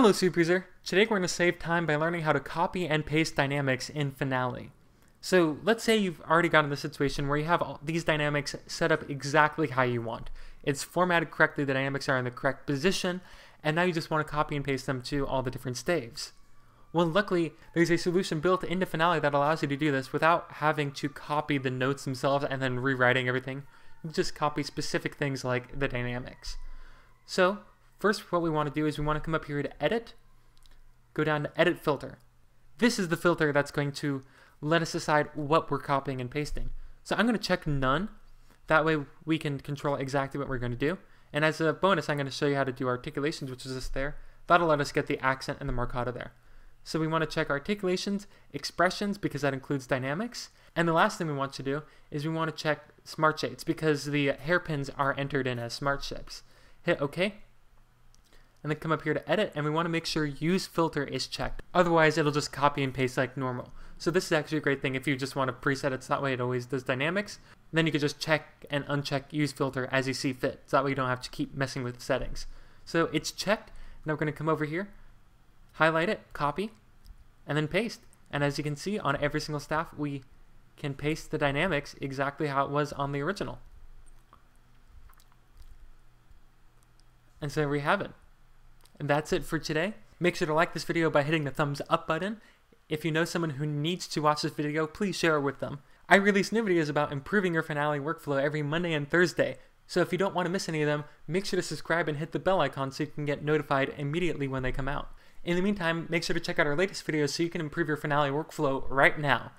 Hello Superuser! Today we're going to save time by learning how to copy and paste dynamics in Finale. So let's say you've already gotten the situation where you have all these dynamics set up exactly how you want. It's formatted correctly, the dynamics are in the correct position, and now you just want to copy and paste them to all the different staves. Well, luckily, there's a solution built into Finale that allows you to do this without having to copy the notes themselves and then rewriting everything. You just copy specific things like the dynamics. So First, what we want to do is we want to come up here to Edit, go down to Edit Filter. This is the filter that's going to let us decide what we're copying and pasting. So I'm going to check None. That way we can control exactly what we're going to do. And as a bonus, I'm going to show you how to do articulations, which is this there. That'll let us get the accent and the marcato there. So we want to check articulations, expressions, because that includes dynamics. And the last thing we want to do is we want to check smart shapes, because the hairpins are entered in as smart shapes. Hit OK and then come up here to edit and we want to make sure use filter is checked. Otherwise it'll just copy and paste like normal. So this is actually a great thing if you just want to preset it so that way it always does dynamics. Then you can just check and uncheck use filter as you see fit. So that way you don't have to keep messing with settings. So it's checked. Now we're going to come over here, highlight it, copy, and then paste. And as you can see on every single staff we can paste the dynamics exactly how it was on the original. And so there we have it. And that's it for today. Make sure to like this video by hitting the thumbs up button. If you know someone who needs to watch this video, please share it with them. I release new videos about improving your finale workflow every Monday and Thursday, so if you don't want to miss any of them, make sure to subscribe and hit the bell icon so you can get notified immediately when they come out. In the meantime, make sure to check out our latest videos so you can improve your finale workflow right now.